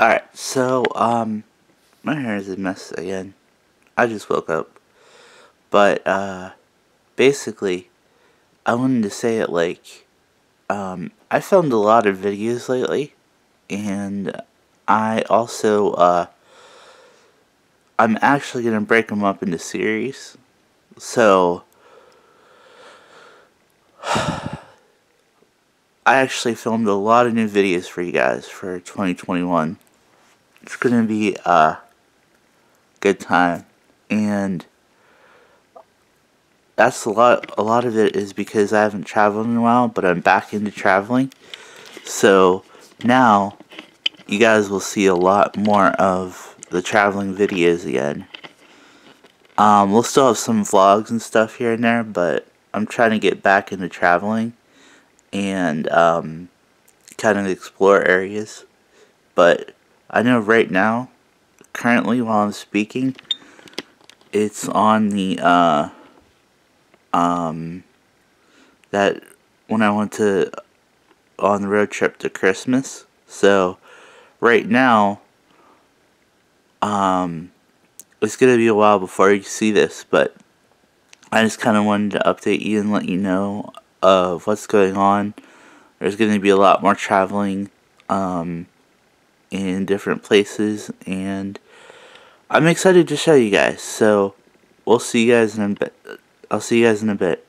Alright, so, um, my hair is a mess again. I just woke up. But, uh, basically, I wanted to say it like, um, I filmed a lot of videos lately, and I also, uh, I'm actually going to break them up into series. So, I actually filmed a lot of new videos for you guys for 2021. It's gonna be a good time, and that's a lot. A lot of it is because I haven't traveled in a while, but I'm back into traveling. So now you guys will see a lot more of the traveling videos again. Um, we'll still have some vlogs and stuff here and there, but I'm trying to get back into traveling and um, kind of explore areas. But I know right now, currently while I'm speaking, it's on the uh, um, that when I went to on the road trip to Christmas. So right now, um, it's gonna be a while before you see this, but I just kind of wanted to update you and let you know of what's going on. There's going to be a lot more traveling um, in different places, and I'm excited to show you guys. So we'll see you guys in a bit. I'll see you guys in a bit.